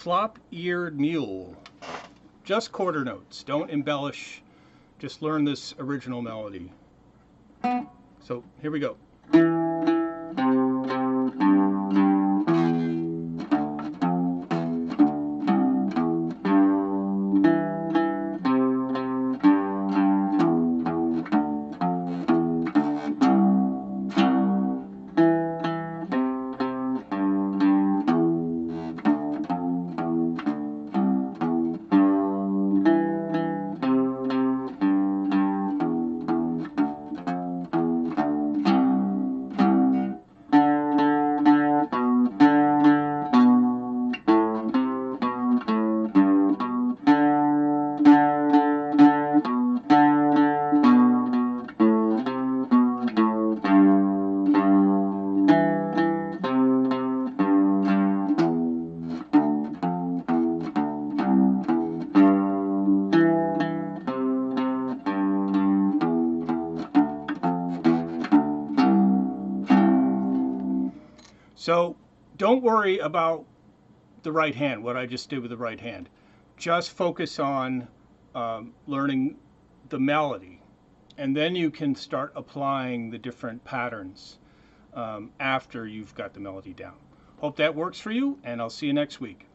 Flop-Eared Mule. Just quarter notes. Don't embellish. Just learn this original melody. So here we go. So don't worry about the right hand, what I just did with the right hand. Just focus on um, learning the melody. And then you can start applying the different patterns um, after you've got the melody down. Hope that works for you, and I'll see you next week.